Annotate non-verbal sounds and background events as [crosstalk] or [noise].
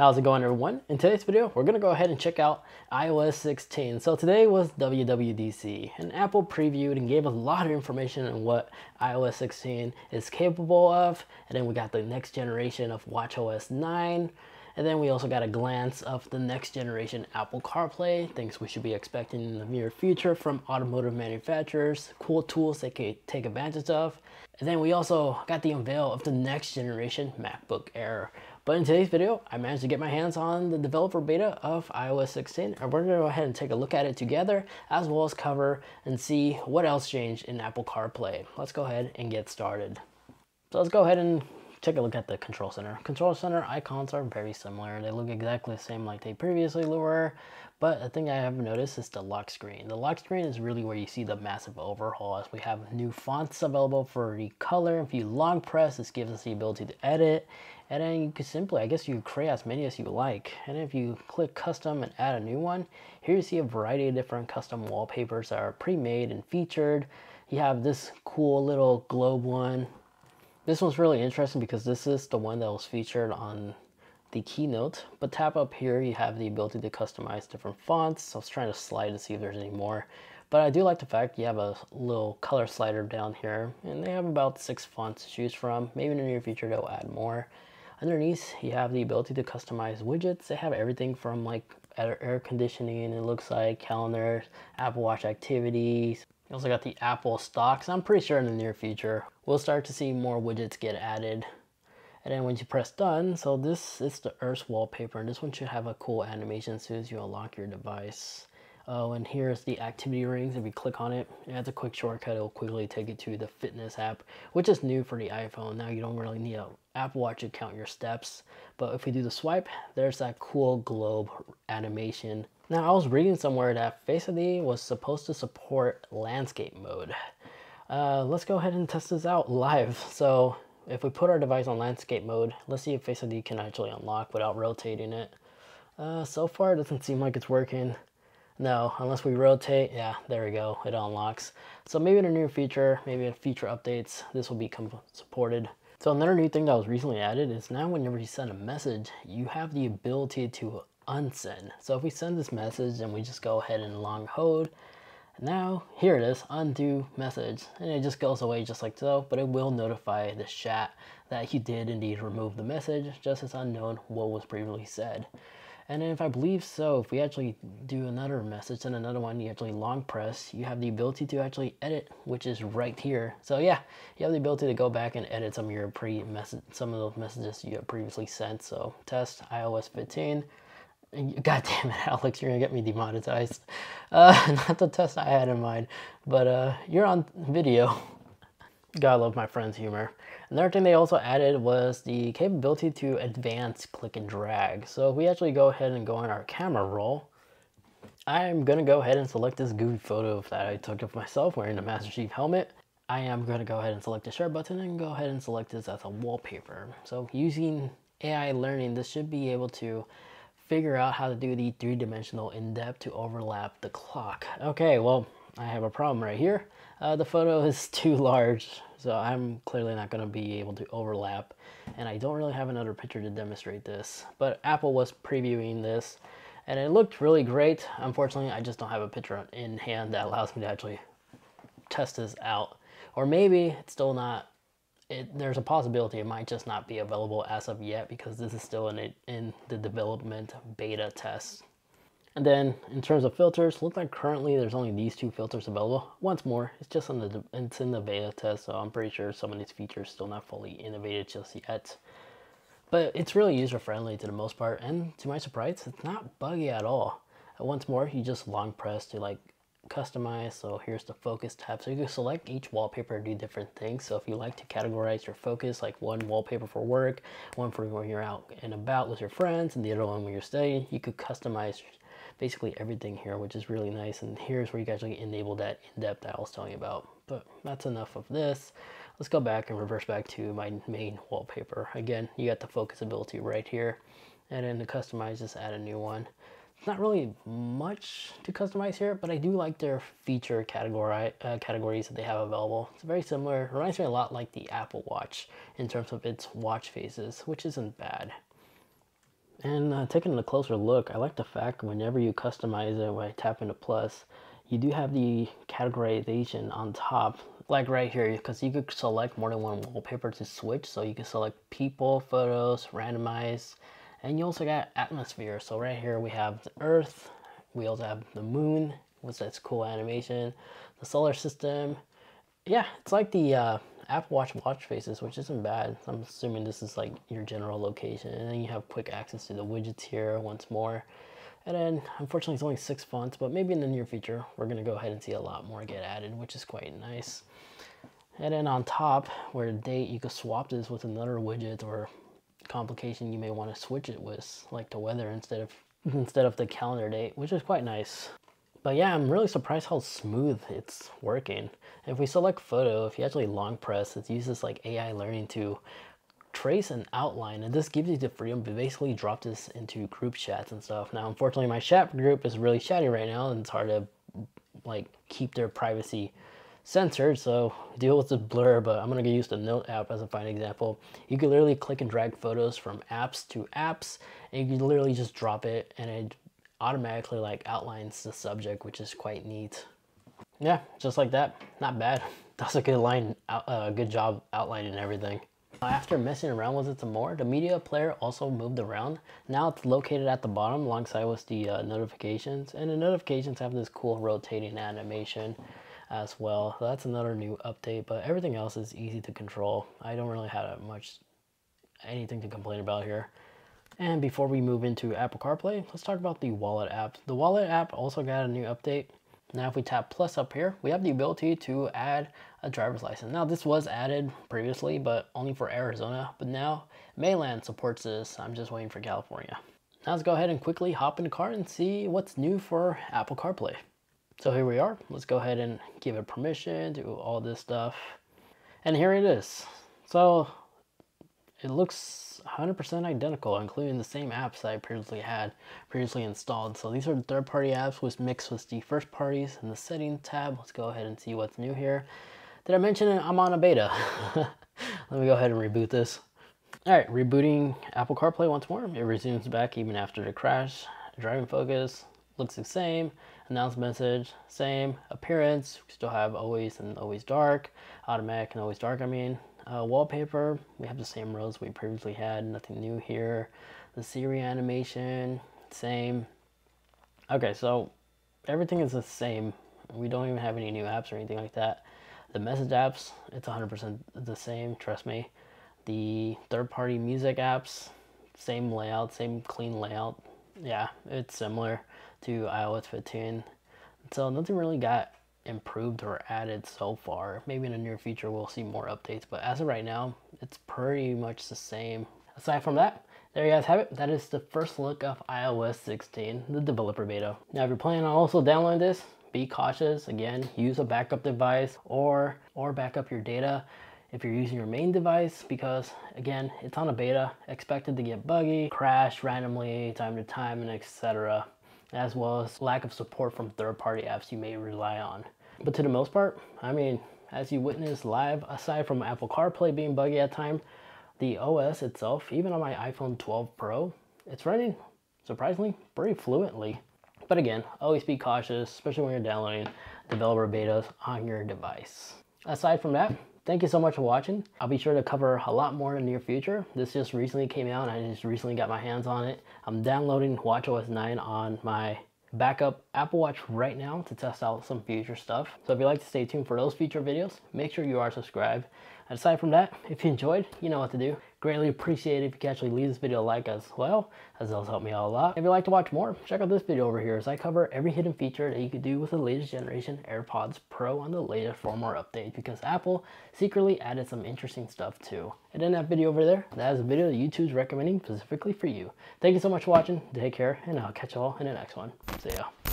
How's it going everyone? In today's video, we're gonna go ahead and check out iOS 16. So today was WWDC and Apple previewed and gave a lot of information on what iOS 16 is capable of. And then we got the next generation of watchOS 9. And then we also got a glance of the next generation Apple CarPlay, things we should be expecting in the near future from automotive manufacturers, cool tools they can take advantage of. And then we also got the unveil of the next generation MacBook Air. But in today's video, I managed to get my hands on the developer beta of iOS 16, and we're gonna go ahead and take a look at it together, as well as cover and see what else changed in Apple CarPlay. Let's go ahead and get started. So let's go ahead and take a look at the control center. Control center icons are very similar. They look exactly the same like they previously were, but the thing I have noticed is the lock screen. The lock screen is really where you see the massive overhaul as we have new fonts available for the color. If you long press, this gives us the ability to edit. And then you can simply, I guess you create as many as you like. And if you click custom and add a new one, here you see a variety of different custom wallpapers that are pre-made and featured. You have this cool little globe one this one's really interesting because this is the one that was featured on the keynote. But tap up here, you have the ability to customize different fonts. So I was trying to slide to see if there's any more. But I do like the fact you have a little color slider down here. And they have about six fonts to choose from. Maybe in the near future they'll add more. Underneath, you have the ability to customize widgets. They have everything from like air conditioning, it looks like, calendars, Apple Watch activities, you also got the Apple stocks. I'm pretty sure in the near future, we'll start to see more widgets get added. And then once you press done, so this is the Earth wallpaper, and this one should have a cool animation as soon as you unlock your device. Oh, and here's the activity rings. If you click on it, it has a quick shortcut. It'll quickly take you to the fitness app, which is new for the iPhone. Now you don't really need an Apple Watch to count your steps. But if we do the swipe, there's that cool globe animation now, I was reading somewhere that Face ID was supposed to support landscape mode. Uh, let's go ahead and test this out live. [laughs] So if we put our device on landscape mode, let's see if Face ID can actually unlock without rotating it. Uh, so far, it doesn't seem like it's working. No, unless we rotate, yeah, there we go, it unlocks. So maybe in a new feature, maybe in future updates, this will become supported. So another new thing that was recently added is now whenever you send a message, you have the ability to unsend. So if we send this message and we just go ahead and long hold, now here it is, undo message. And it just goes away just like so, but it will notify the chat that you did indeed remove the message, just as unknown what was previously said. And if I believe so, if we actually do another message and another one, you actually long press, you have the ability to actually edit, which is right here. So yeah, you have the ability to go back and edit some of your pre message, some of those messages you have previously sent. So test iOS 15. [laughs] God damn it, Alex, you're gonna get me demonetized. Uh, [laughs] not the test I had in mind, but uh, you're on video. Gotta love my friend's humor. Another thing they also added was the capability to advance click and drag. So if we actually go ahead and go on our camera roll, I'm gonna go ahead and select this goofy photo that I took of myself wearing the Master Chief helmet. I am gonna go ahead and select the share button and go ahead and select this as a wallpaper. So using AI learning, this should be able to figure out how to do the three-dimensional in-depth to overlap the clock. Okay, well, I have a problem right here. Uh, the photo [laughs] is too large, so I'm clearly not going to be able to overlap. And I don't really have another picture to demonstrate this. But Apple was previewing this, and it looked really great. Unfortunately, I just don't have a picture in hand that allows me to actually test this out. Or maybe it's still not it, there's a possibility it might just not be available as of yet because this is still in, in the development beta test. And then in terms of filters, looks like currently there's only these two filters available. Once more, it's just in the it's in the beta test, so I'm pretty sure some of these features still not fully innovated just yet. But it's really user friendly to the most part, and to my surprise, it's not buggy at all. Once more, you just long press to like customize. So here's the focus tab. So you can select each wallpaper to do different things. So if you like to categorize your focus, like one wallpaper for work, one for when you're out and about with your friends, and the other one when you're studying, you could customize basically everything here, which is really nice. And here's where you actually enable that in-depth that I was telling you about. But that's enough of this. Let's go back and reverse back to my main wallpaper. Again, you got the focus ability right here. And then to customize, just add a new one not really much to customize here, but I do like their feature category uh, categories that they have available. It's very similar. Reminds me a lot like the Apple Watch in terms of its watch faces, which isn't bad. And uh, taking a closer look, I like the fact whenever you customize it, when I tap into plus, you do have the categorization on top, like right here, because you could select more than one wallpaper to switch. So you can select people, photos, randomize, and you also got atmosphere. So right here we have the earth, we also have the moon, which that's cool animation, the solar system. Yeah, it's like the uh, Apple Watch watch faces, which isn't bad. I'm assuming this is like your general location. And then you have quick access to the widgets here once more. And then, unfortunately, it's only six fonts, but maybe in the near future, we're going to go ahead and see a lot more get added, which is quite nice. And then on top, where date, you could swap this with another widget or complication you may want to switch it with, like the weather instead of [laughs] instead of the calendar date, which is quite nice. But yeah, I'm really surprised how smooth it's working. If we select photo, if you actually long press, it uses like AI learning to trace an outline and this gives you the freedom to basically drop this into group chats and stuff. Now, unfortunately, my chat group is really chatty right now and it's hard to like keep their privacy censored, so deal with the blur, but I'm gonna use the Note app as a fine example. You can literally click and drag photos from apps to apps, and you can literally just drop it and it automatically like outlines the subject, which is quite neat. Yeah, just like that, not bad. [laughs] That's a good line, a uh, good job outlining everything. After messing around with it some more, the media player also moved around. Now it's located at the bottom alongside with the uh, notifications. And the notifications have this cool rotating animation as well. So that's another new update, but everything else is easy to control. I don't really have much anything to complain about here. And before we move into Apple CarPlay, let's talk about the Wallet app. The Wallet app also got a new update. Now if we tap plus up here, we have the ability to add a driver's license. Now this was added previously, but only for Arizona, but now Maryland supports this. I'm just waiting for California. Now let's go ahead and quickly hop in the car and see what's new for Apple CarPlay. So here we are. Let's go ahead and give it permission to all this stuff. And here it is. So it looks 100% identical, including the same apps I previously had previously installed. So these are the third-party apps which mixed with the first parties in the settings tab. Let's go ahead and see what's new here. Did I mention? I'm on a beta? [laughs] Let me go ahead and reboot this. All right, rebooting Apple CarPlay once more. It resumes back even after the crash. Driving focus looks the same announce message, same appearance. We still have always and always dark, automatic and always dark. I mean, uh, wallpaper, we have the same rows we previously had, nothing new here. The Siri animation, same. Okay, so everything is the same. We don't even have any new apps or anything like that. The message apps, it's 100% the same, trust me. The third-party music apps, same layout, same clean layout. Yeah, it's similar to iOS 15. So nothing really got improved or added so far. Maybe in the near future we'll see more updates, but as of right now, it's pretty much the same. Aside from that, there you guys have it. That is the first look of iOS 16, the developer beta. Now if you're planning on also downloading this, be cautious. Again, use a backup device or, or backup your data if you're using your main device because again, it's on a beta, expected to get buggy, crash randomly time to time and etc as well as lack of support from third-party apps you may rely on. But to the most part, I mean, as you witnessed live, aside from Apple CarPlay being buggy at times, the OS itself, even on my iPhone 12 Pro, it's running surprisingly pretty fluently. But again, always be cautious, especially when you're downloading developer betas on your device. Aside from that, Thank you so much for watching. I'll be sure to cover a lot more in the near future. This just recently came out and I just recently got my hands on it. I'm downloading WatchOS 9 on my backup Apple Watch right now to test out some future stuff. So if you'd like to stay tuned for those future videos, make sure you are subscribed. Aside from that, if you enjoyed, you know what to do. Greatly appreciate it if you can actually leave this video a like as well, as those help me out a lot. If you'd like to watch more, check out this video over here as I cover every hidden feature that you could do with the latest generation AirPods Pro on the latest firmware update because Apple secretly added some interesting stuff too. And in that video over there, that is a video that YouTube's recommending specifically for you. Thank you so much for watching, take care, and I'll catch you all in the next one. See ya.